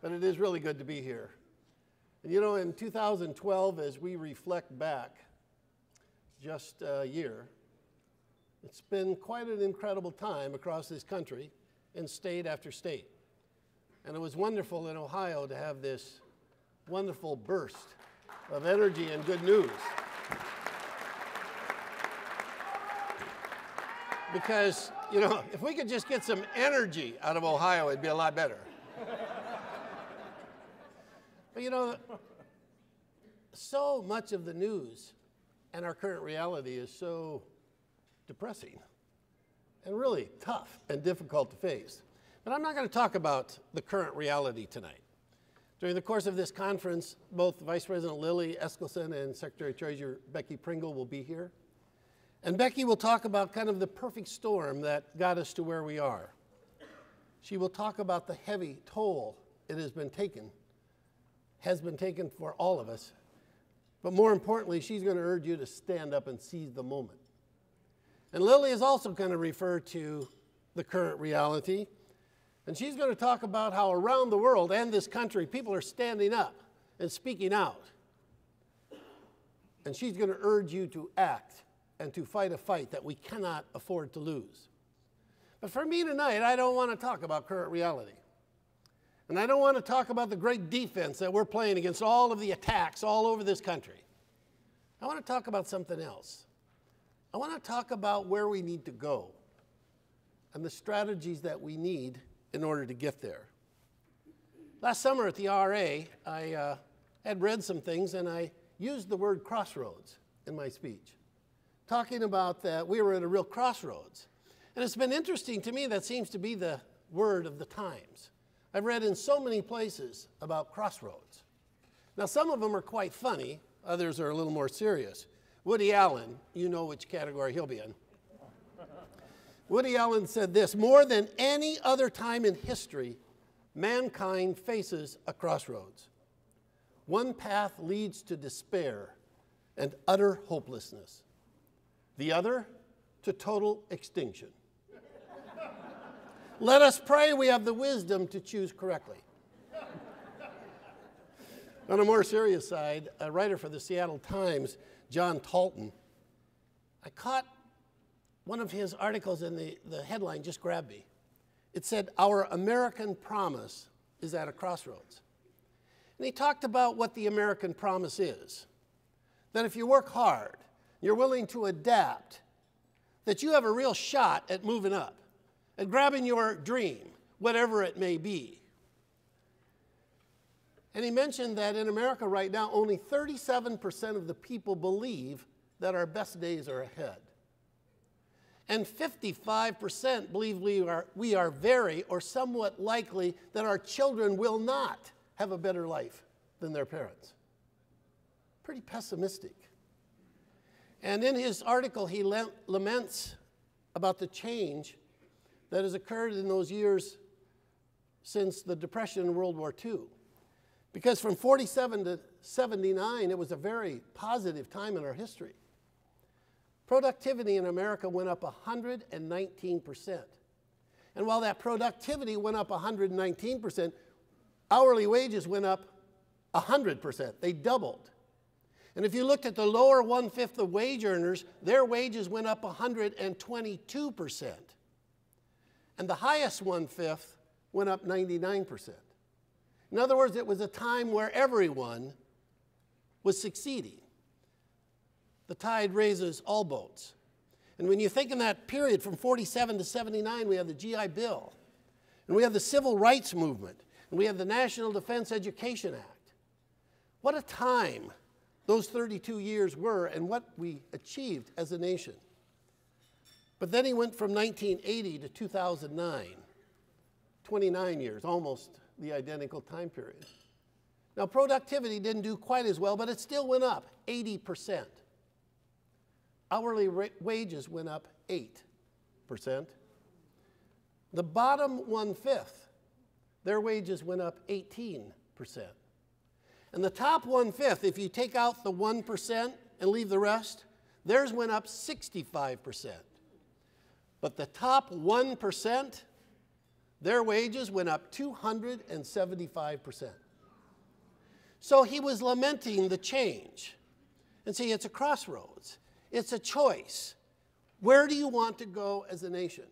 but it is really good to be here. And you know, in 2012, as we reflect back just a year, it's been quite an incredible time across this country and state after state. And it was wonderful in Ohio to have this wonderful burst of energy and good news. Because, you know, if we could just get some energy out of Ohio, it'd be a lot better. But, you know, so much of the news and our current reality is so depressing and really tough and difficult to face. But I'm not going to talk about the current reality tonight. During the course of this conference, both Vice President Lily Eskelsen and Secretary Treasurer Becky Pringle will be here. And Becky will talk about kind of the perfect storm that got us to where we are. She will talk about the heavy toll it has been taken, has been taken for all of us. But more importantly, she's going to urge you to stand up and seize the moment. And Lily is also going to refer to the current reality. And she's going to talk about how around the world and this country, people are standing up and speaking out. And she's going to urge you to act and to fight a fight that we cannot afford to lose. But for me tonight, I don't want to talk about current reality. And I don't want to talk about the great defense that we're playing against all of the attacks all over this country. I want to talk about something else. I want to talk about where we need to go and the strategies that we need in order to get there. Last summer at the RA, I uh, had read some things and I used the word crossroads in my speech talking about that we were at a real crossroads. And it's been interesting to me, that seems to be the word of the times. I've read in so many places about crossroads. Now, some of them are quite funny, others are a little more serious. Woody Allen, you know which category he'll be in. Woody Allen said this More than any other time in history, mankind faces a crossroads. One path leads to despair and utter hopelessness the other to total extinction. Let us pray we have the wisdom to choose correctly. On a more serious side, a writer for the Seattle Times, Jon Talton, I caught one of his articles in the, the headline just grabbed me. It said, Our American promise is at a crossroads. And he talked about what the American promise is that if you work hard, you're willing to adapt, that you have a real shot at moving up, at grabbing your dream, whatever it may be. And he mentioned that in America right now, only 37% of the people believe that our best days are ahead. And 55% believe we are, we are very or somewhat likely that our children will not have a better life than their parents. Pretty pessimistic. And in his article, he laments about the change that has occurred in those years since the Depression and World War II. Because from 47 to 79, it was a very positive time in our history. Productivity in America went up 119%. And while that productivity went up 119%, hourly wages went up 100%. They doubled. And if you looked at the lower one fifth of wage earners, their wages went up 122%. And the highest one fifth went up 99%. In other words, it was a time where everyone was succeeding. The tide raises all boats. And when you think in that period from 47 to 79, we have the GI Bill, and we have the Civil Rights Movement, and we have the National Defense Education Act. What a time those 32 years were and what we achieved as a nation. But then he went from 1980 to 2009, 29 years, almost the identical time period. Now, productivity didn't do quite as well, but it still went up 80%. Hourly wages went up 8%. The bottom one fifth, their wages went up 18%. And the top one fifth, if you take out the 1% and leave the rest, theirs went up 65%. But the top 1%, their wages went up 275%. So he was lamenting the change. And see, it's a crossroads, it's a choice. Where do you want to go as a nation?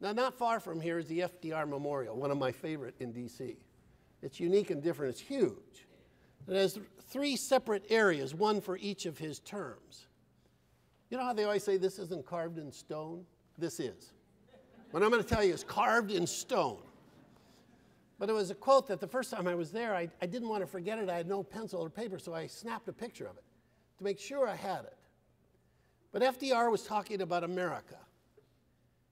Now, not far from here is the FDR Memorial, one of my favorite in DC. It's unique and different, it's huge. It has three separate areas, one for each of his terms. You know how they always say this isn't carved in stone? This is. What I'm going to tell you is carved in stone. But it was a quote that the first time I was there, I, I didn't want to forget it. I had no pencil or paper, so I snapped a picture of it to make sure I had it. But FDR was talking about America.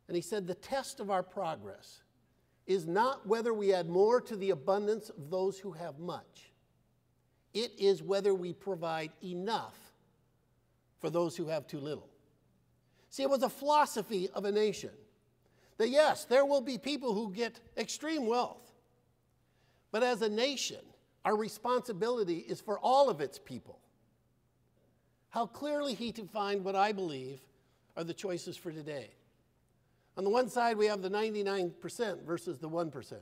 And he said, The test of our progress is not whether we add more to the abundance of those who have much, it is whether we provide enough for those who have too little. See, it was a philosophy of a nation that yes, there will be people who get extreme wealth, but as a nation, our responsibility is for all of its people. How clearly he defined what I believe are the choices for today. On the one side, we have the 99% versus the 1%.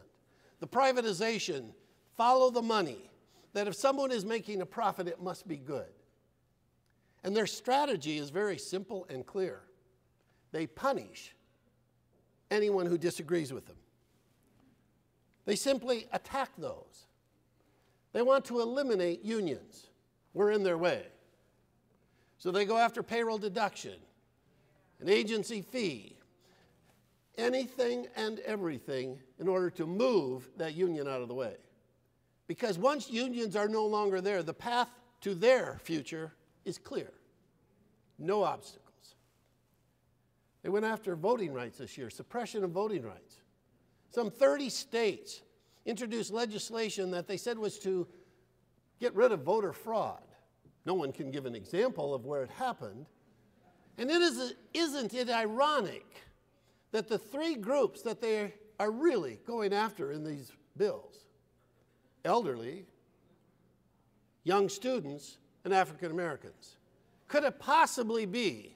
The privatization, follow the money, that if someone is making a profit, it must be good. And their strategy is very simple and clear they punish anyone who disagrees with them. They simply attack those. They want to eliminate unions. We're in their way. So they go after payroll deduction, an agency fee, anything and everything in order to move that union out of the way. Because once unions are no longer there, the path to their future is clear. No obstacles. They went after voting rights this year, suppression of voting rights. Some 30 states introduced legislation that they said was to get rid of voter fraud. No one can give an example of where it happened. And it is, isn't it ironic that the three groups that they are really going after in these bills elderly, young students, and African Americans could it possibly be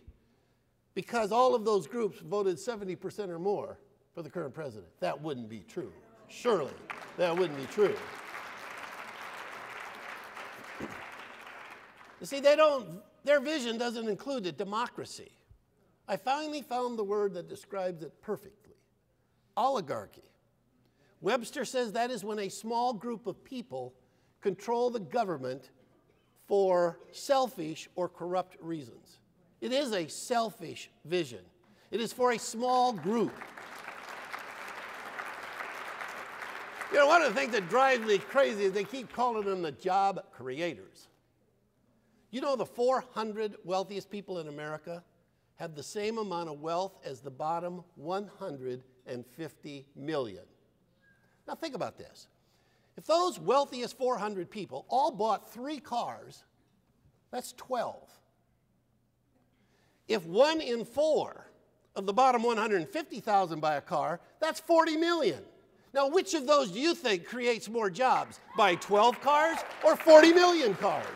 because all of those groups voted 70% or more for the current president? That wouldn't be true. Surely that wouldn't be true. You see, they don't, their vision doesn't include a democracy. I finally found the word that describes it perfectly oligarchy. Webster says that is when a small group of people control the government for selfish or corrupt reasons. It is a selfish vision, it is for a small group. You know, one of the things that drives me crazy is they keep calling them the job creators. You know, the 400 wealthiest people in America have the same amount of wealth as the bottom 150 million. Now, think about this. If those wealthiest 400 people all bought three cars, that's 12. If one in four of the bottom 150,000 buy a car, that's 40 million. Now, which of those do you think creates more jobs? Buy 12 cars or 40 million cars?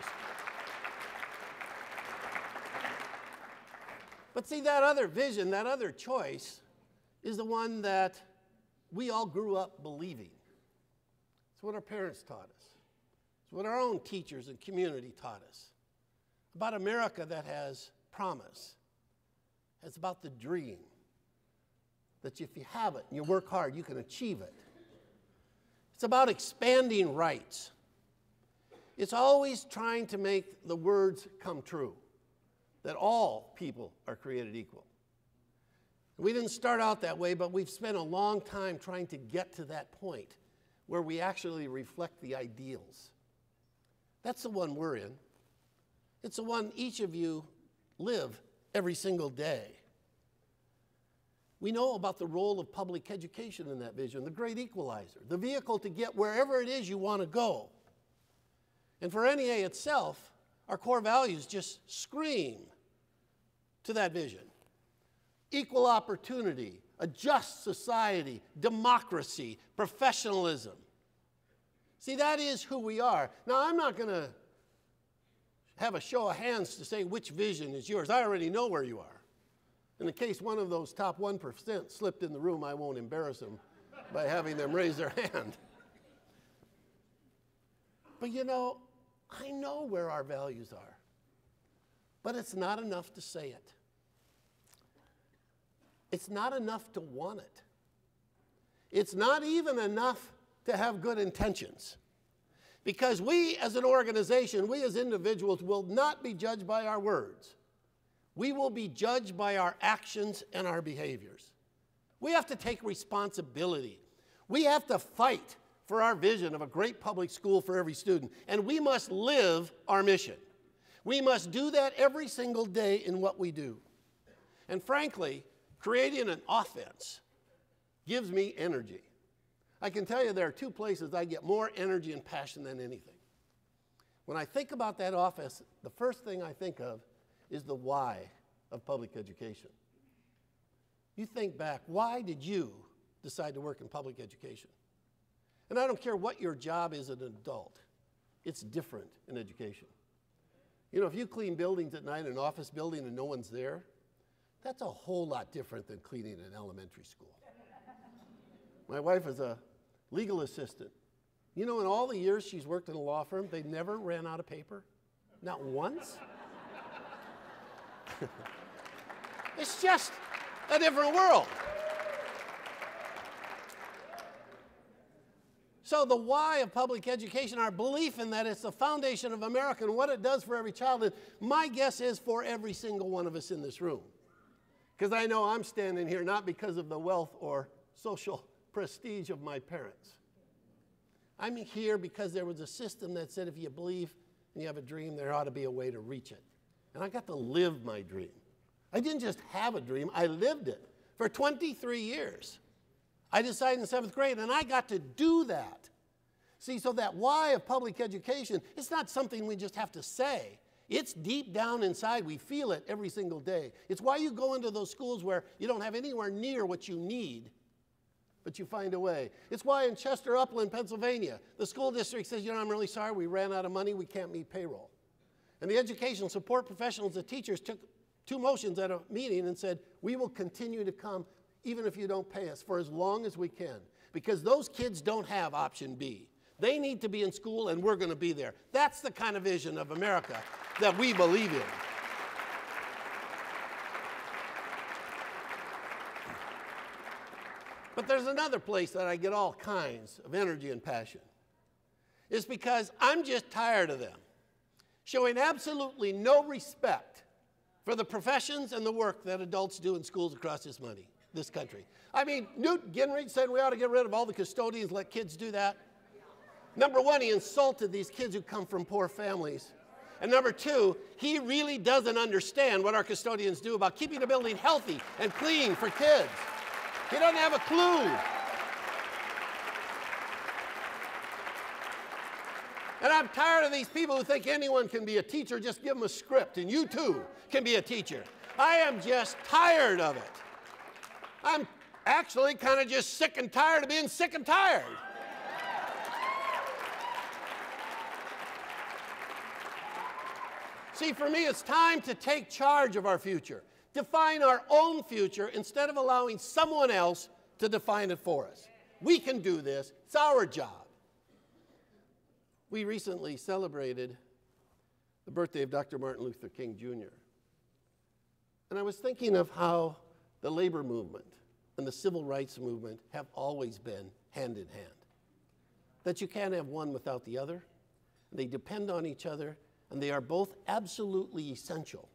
But see, that other vision, that other choice, is the one that we all grew up believing. It's what our parents taught us, it's what our own teachers and community taught us about America that has promise. It's about the dream that if you have it and you work hard, you can achieve it. It's about expanding rights. It's always trying to make the words come true that all people are created equal. We didn't start out that way, but we've spent a long time trying to get to that point where we actually reflect the ideals. That's the one we're in. It's the one each of you live every single day. We know about the role of public education in that vision, the great equalizer, the vehicle to get wherever it is you want to go. And for NEA itself, our core values just scream to that vision equal opportunity, a just society, democracy, professionalism. See, that is who we are. Now, I'm not going to have a show of hands to say which vision is yours. I already know where you are. In the case one of those top 1% slipped in the room, I won't embarrass them by having them raise their hand. But you know, I know where our values are, but it's not enough to say it. It's not enough to want it. It's not even enough to have good intentions. Because we as an organization, we as individuals will not be judged by our words. We will be judged by our actions and our behaviors. We have to take responsibility. We have to fight for our vision of a great public school for every student. And we must live our mission. We must do that every single day in what we do. And frankly, creating an offense gives me energy. I can tell you there are two places I get more energy and passion than anything. When I think about that office, the first thing I think of is the why of public education. You think back, why did you decide to work in public education? And I don't care what your job is as an adult, it's different in education. You know, if you clean buildings at night, an office building, and no one's there, that's a whole lot different than cleaning an elementary school. My wife is a legal assistant. You know, in all the years she's worked in a law firm, they never ran out of paper. Not once. it's just a different world. So, the why of public education, our belief in that it's the foundation of America and what it does for every child, and my guess is for every single one of us in this room. Because I know I'm standing here not because of the wealth or social prestige of my parents. I'm here because there was a system that said if you believe and you have a dream, there ought to be a way to reach it. And I got to live my dream. I didn't just have a dream, I lived it for 23 years. I decided in seventh grade, and I got to do that. See, so that why of public education, it's not something we just have to say. It's deep down inside. We feel it every single day. It's why you go into those schools where you don't have anywhere near what you need, but you find a way. It's why in Chester Upland, Pennsylvania, the school district says, you know, I'm really sorry, we ran out of money, we can't meet payroll. And the educational support professionals, the teachers, took two motions at a meeting and said, we will continue to come even if you don't pay us, for as long as we can. Because those kids don't have option B. They need to be in school, and we're going to be there. That's the kind of vision of America that we believe in. But there's another place that I get all kinds of energy and passion. It's because I'm just tired of them showing absolutely no respect for the professions and the work that adults do in schools across this money this country. I mean, Newt Gingrich said we ought to get rid of all the custodians, let kids do that. Number one, he insulted these kids who come from poor families. And number two, he really doesn't understand what our custodians do about keeping the building healthy and clean for kids. He doesn't have a clue. And I'm tired of these people who think anyone can be a teacher, just give them a script, and you too can be a teacher. I am just tired of it. I'm actually kind of just sick and tired of being sick and tired. See, for me, it's time to take charge of our future, define our own future instead of allowing someone else to define it for us. We can do this, it's our job. We recently celebrated the birthday of Dr. Martin Luther King Jr. And I was thinking of how the labor movement and the civil rights movement have always been hand in hand. That you can't have one without the other. They depend on each other, and they are both absolutely essential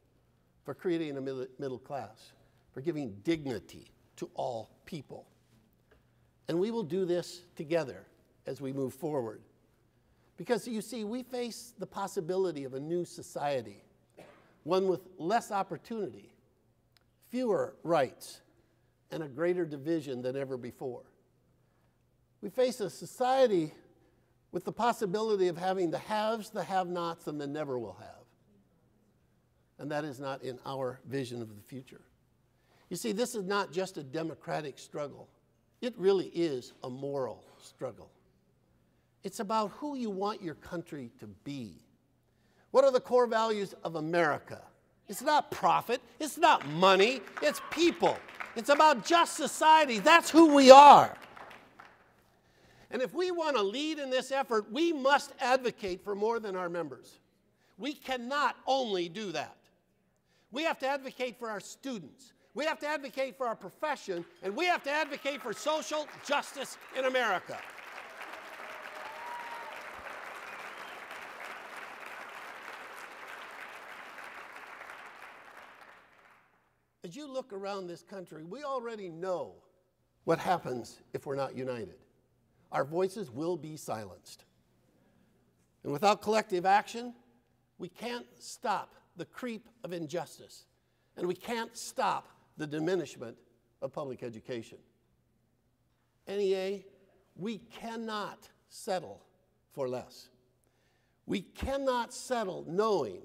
for creating a middle class, for giving dignity to all people. And we will do this together as we move forward. Because you see, we face the possibility of a new society, one with less opportunity, fewer rights, and a greater division than ever before. We face a society with the possibility of having the haves, the have nots, and the never will have. And that is not in our vision of the future. You see, this is not just a democratic struggle, it really is a moral struggle. It's about who you want your country to be. What are the core values of America? It's not profit, it's not money, it's people. It's about just society. That's who we are. And if we want to lead in this effort, we must advocate for more than our members. We cannot only do that. We have to advocate for our students. We have to advocate for our profession, and we have to advocate for social justice in America. As you look around this country, we already know what happens if we're not united. Our voices will be silenced. And without collective action, we can't stop the creep of injustice, and we can't stop the diminishment of public education. NEA, we cannot settle for less. We cannot settle knowing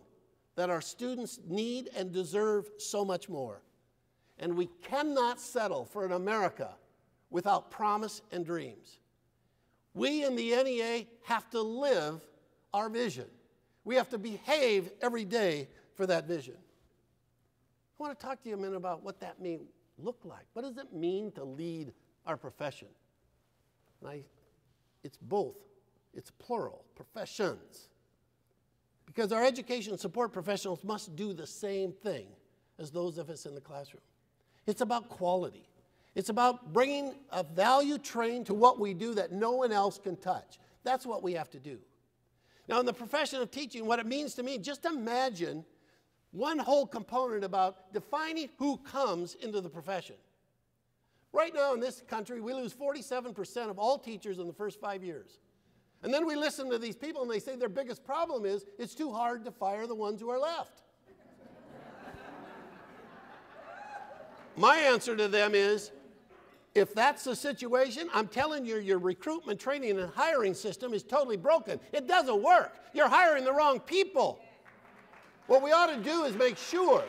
that our students need and deserve so much more. And we cannot settle for an America without promise and dreams. We in the NEA have to live our vision. We have to behave every day for that vision. I want to talk to you a minute about what that may look like. What does it mean to lead our profession? I, it's both. It's plural, professions. Because our education support professionals must do the same thing as those of us in the classroom. It's about quality. It's about bringing a value train to what we do that no one else can touch. That's what we have to do. Now, in the profession of teaching, what it means to me, just imagine one whole component about defining who comes into the profession. Right now in this country, we lose 47% of all teachers in the first five years. And then we listen to these people and they say their biggest problem is it's too hard to fire the ones who are left. My answer to them is if that's the situation, I'm telling you, your recruitment, training, and hiring system is totally broken. It doesn't work. You're hiring the wrong people. What we ought to do is make sure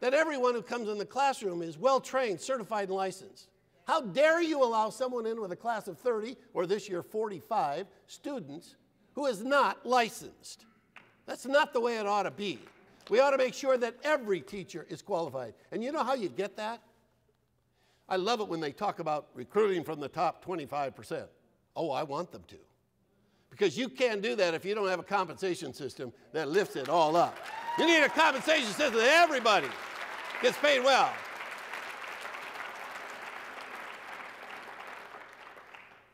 that everyone who comes in the classroom is well trained, certified, and licensed. How dare you allow someone in with a class of 30, or this year 45, students who is not licensed? That's not the way it ought to be. We ought to make sure that every teacher is qualified. And you know how you get that? I love it when they talk about recruiting from the top 25%. Oh, I want them to. Because you can't do that if you don't have a compensation system that lifts it all up. You need a compensation system that everybody gets paid well.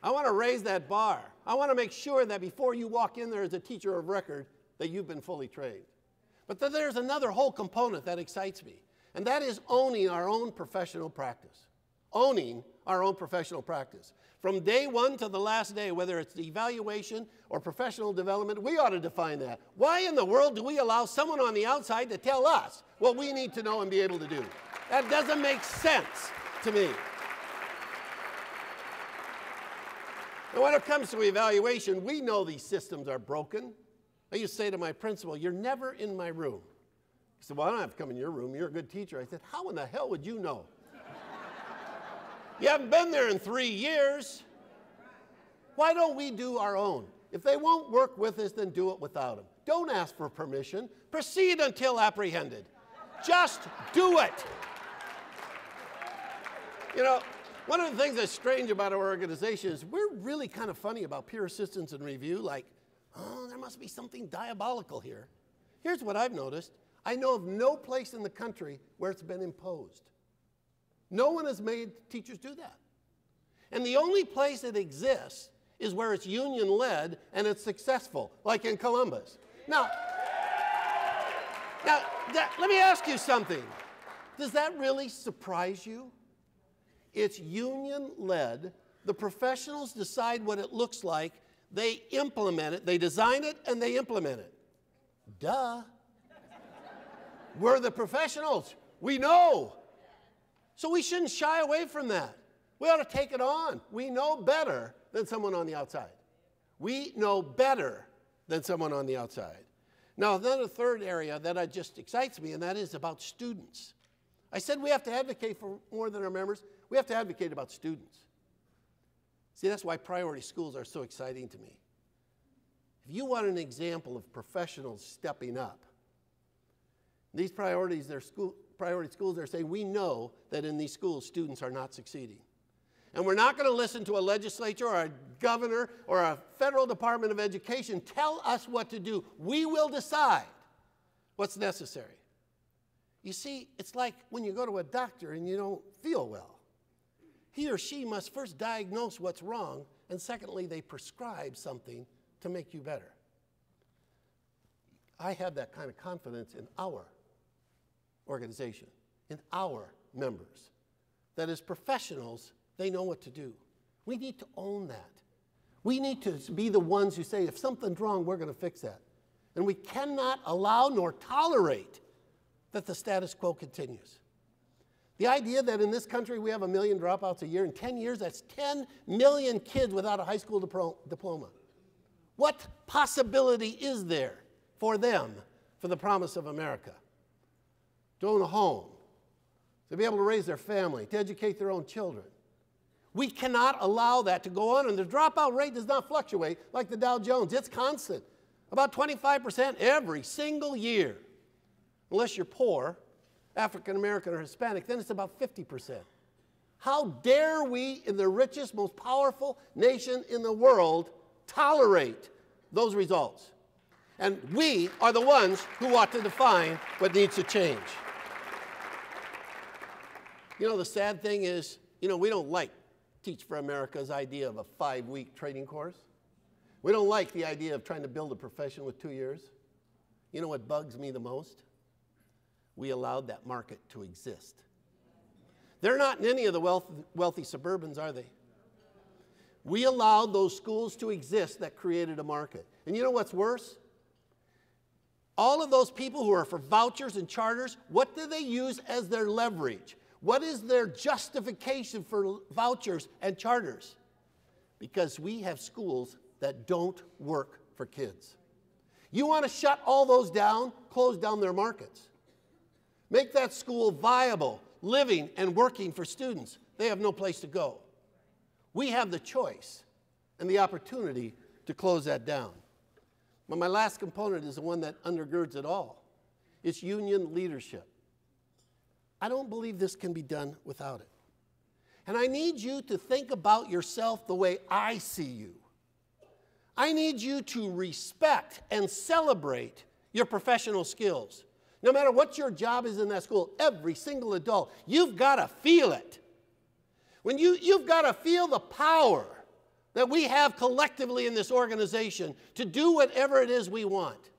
I want to raise that bar. I want to make sure that before you walk in there as a teacher of record, that you've been fully trained. But then there's another whole component that excites me, and that is owning our own professional practice. Owning our own professional practice. From day one to the last day, whether it's evaluation or professional development, we ought to define that. Why in the world do we allow someone on the outside to tell us what we need to know and be able to do? That doesn't make sense to me. And when it comes to evaluation, we know these systems are broken. I used to say to my principal, You're never in my room. He said, Well, I don't have to come in your room. You're a good teacher. I said, How in the hell would you know? You haven't been there in three years. Why don't we do our own? If they won't work with us, then do it without them. Don't ask for permission. Proceed until apprehended. Just do it. You know, one of the things that's strange about our organization is we're really kind of funny about peer assistance and review, like, oh, there must be something diabolical here. Here's what I've noticed I know of no place in the country where it's been imposed. No one has made teachers do that. And the only place it exists is where it's union led and it's successful, like in Columbus. Now, now that, let me ask you something. Does that really surprise you? It's union led. The professionals decide what it looks like. They implement it, they design it, and they implement it. Duh. We're the professionals. We know. So we shouldn't shy away from that. We ought to take it on. We know better than someone on the outside. We know better than someone on the outside. Now, then a third area that just excites me, and that is about students. I said we have to advocate for more than our members. We have to advocate about students. See, that's why priority schools are so exciting to me. If you want an example of professionals stepping up, these priorities, they're school, priority schools are saying we know that in these schools students are not succeeding. And we're not going to listen to a legislature or a governor or a federal department of education tell us what to do. We will decide what's necessary. You see, it's like when you go to a doctor and you don't feel well. He or she must first diagnose what's wrong, and secondly, they prescribe something to make you better. I have that kind of confidence in our organization, in our members, that as professionals, they know what to do. We need to own that. We need to be the ones who say, if something's wrong, we're going to fix that. And we cannot allow nor tolerate that the status quo continues. The idea that in this country we have a million dropouts a year, in 10 years, that's 10 million kids without a high school diploma. What possibility is there for them for the promise of America? To own a home, to be able to raise their family, to educate their own children. We cannot allow that to go on, and the dropout rate does not fluctuate like the Dow Jones. It's constant, about 25% every single year. Unless you're poor, African American or Hispanic, then it's about 50%. How dare we, in the richest, most powerful nation in the world, tolerate those results? And we are the ones who ought to define what needs to change. You know, the sad thing is, you know, we don't like Teach for America's idea of a five week training course. We don't like the idea of trying to build a profession with two years. You know what bugs me the most? We allowed that market to exist. They're not in any of the wealth, wealthy suburbans, are they? We allowed those schools to exist that created a market. And you know what's worse? All of those people who are for vouchers and charters, what do they use as their leverage? What is their justification for vouchers and charters? Because we have schools that don't work for kids. You want to shut all those down, close down their markets. Make that school viable, living and working for students. They have no place to go. We have the choice and the opportunity to close that down. But my last component is the one that undergirds it all it's union leadership. I don't believe this can be done without it. And I need you to think about yourself the way I see you. I need you to respect and celebrate your professional skills. No matter what your job is in that school, every single adult, you've got to feel it. When you, you've got to feel the power that we have collectively in this organization to do whatever it is we want.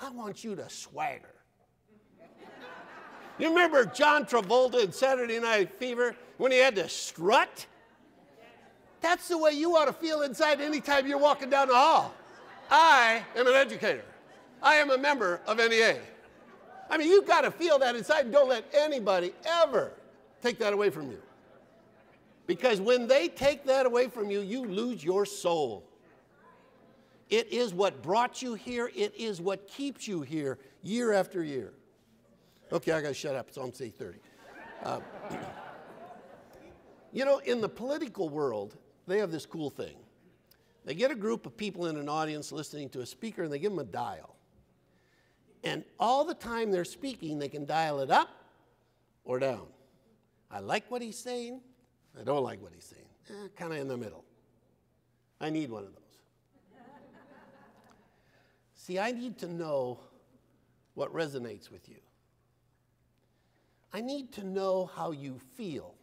I want you to swagger. You remember John Travolta in Saturday Night Fever when he had to strut? That's the way you ought to feel inside anytime you're walking down the hall. I am an educator. I am a member of NEA. I mean, you've got to feel that inside don't let anybody ever take that away from you. Because when they take that away from you, you lose your soul. It is what brought you here, it is what keeps you here year after year. Okay, I got to shut up. It's almost 8:30. Uh, you know, in the political world, they have this cool thing. They get a group of people in an audience listening to a speaker, and they give them a dial. And all the time they're speaking, they can dial it up or down. I like what he's saying. I don't like what he's saying. Eh, kind of in the middle. I need one of those. See, I need to know what resonates with you. I need to know how you feel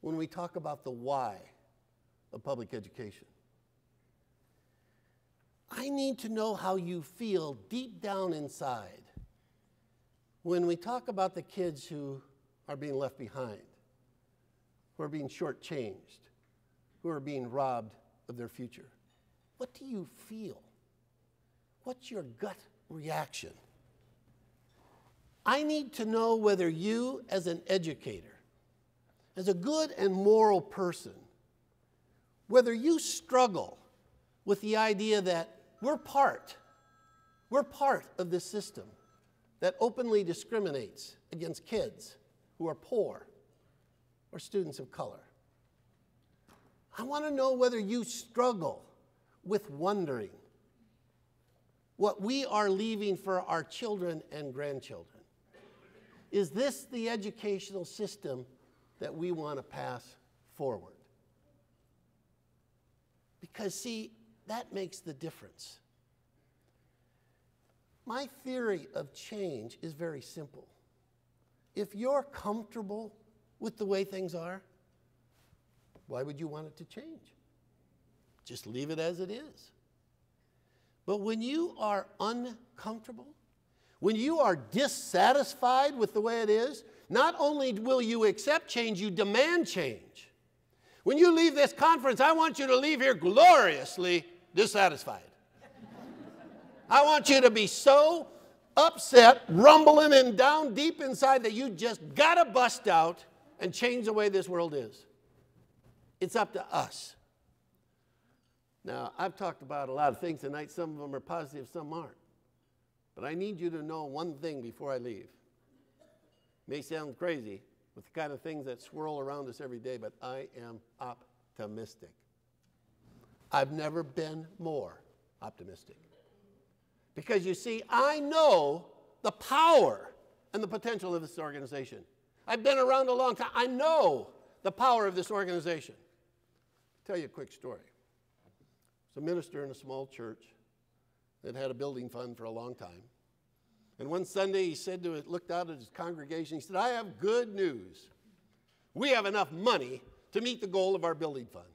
when we talk about the why of public education. I need to know how you feel deep down inside when we talk about the kids who are being left behind, who are being shortchanged, who are being robbed of their future. What do you feel? What's your gut reaction? I need to know whether you, as an educator, as a good and moral person, whether you struggle with the idea that we're part, we're part of this system that openly discriminates against kids who are poor or students of color. I want to know whether you struggle with wondering what we are leaving for our children and grandchildren. Is this the educational system that we want to pass forward. Because, see, that makes the difference. My theory of change is very simple. If you're comfortable with the way things are, why would you want it to change? Just leave it as it is. But when you are uncomfortable, when you are dissatisfied with the way it is, not only will you accept change, you demand change. When you leave this conference, I want you to leave here gloriously dissatisfied. I want you to be so upset, rumbling and down deep inside that you just gotta bust out and change the way this world is. It's up to us. Now, I've talked about a lot of things tonight. Some of them are positive, some aren't. But I need you to know one thing before I leave. May sound crazy with the kind of things that swirl around us every day, but I am optimistic. I've never been more optimistic. Because you see, I know the power and the potential of this organization. I've been around a long time. I know the power of this organization. I'll tell you a quick story. There's a minister in a small church that had a building fund for a long time. And one Sunday he said to it, looked out at his congregation, he said, I have good news. We have enough money to meet the goal of our building fund.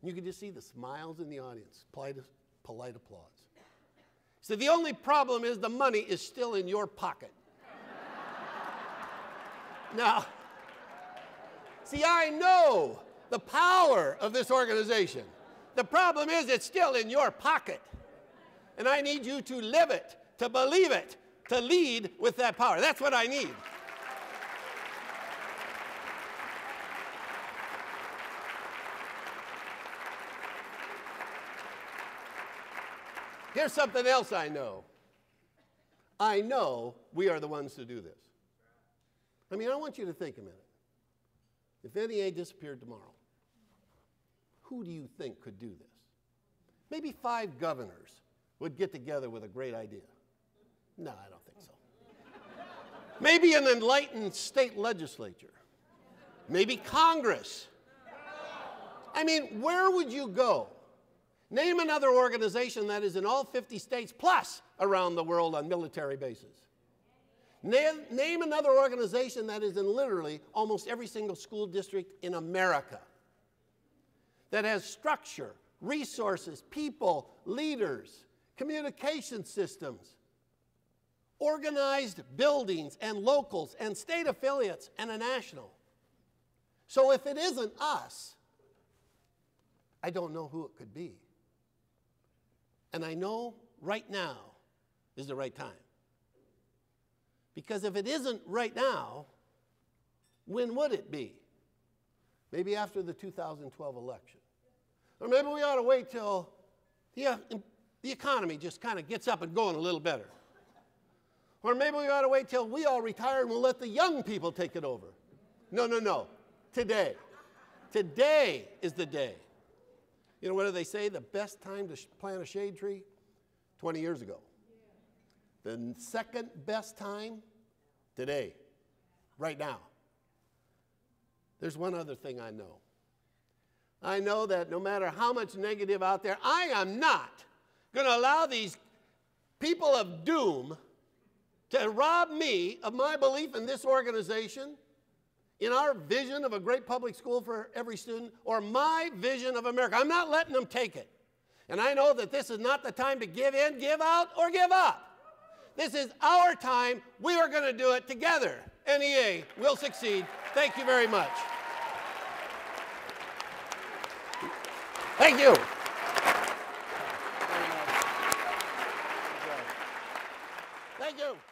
And you could just see the smiles in the audience, polite, polite applause. He said, The only problem is the money is still in your pocket. now, see, I know the power of this organization. The problem is it's still in your pocket. And I need you to live it, to believe it, to lead with that power. That's what I need. Here's something else I know. I know we are the ones to do this. I mean, I want you to think a minute. If NEA disappeared tomorrow, who do you think could do this? Maybe five governors would get together with a great idea. No, I don't think so. Maybe an enlightened state legislature. Maybe Congress. I mean, where would you go? Name another organization that is in all 50 states plus around the world on military bases. Name, name another organization that is in literally almost every single school district in America that has structure, resources, people, leaders, communication systems, organized buildings and locals and state affiliates and a national. So if it isn't us, I don't know who it could be. And I know right now is the right time. Because if it isn't right now, when would it be? Maybe after the 2012 election. Or maybe we ought to wait till the, the economy just kind of gets up and going a little better. Or maybe we ought to wait till we all retire and we'll let the young people take it over. No, no, no. Today. Today is the day. You know, what do they say? The best time to plant a shade tree? 20 years ago. The second best time? Today. Right now. There's one other thing I know. I know that no matter how much negative out there, I am not going to allow these people of doom to rob me of my belief in this organization, in our vision of a great public school for every student, or my vision of America. I'm not letting them take it. And I know that this is not the time to give in, give out, or give up. This is our time. We are going to do it together. NEA will succeed. Thank you very much. Thank you. Thank you.